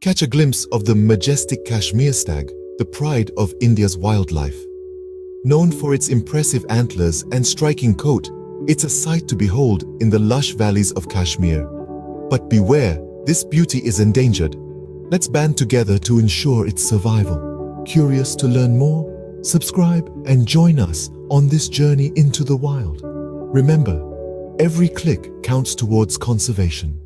Catch a glimpse of the majestic Kashmir stag, the pride of India's wildlife. Known for its impressive antlers and striking coat, it's a sight to behold in the lush valleys of Kashmir. But beware, this beauty is endangered. Let's band together to ensure its survival. Curious to learn more? Subscribe and join us on this journey into the wild. Remember, every click counts towards conservation.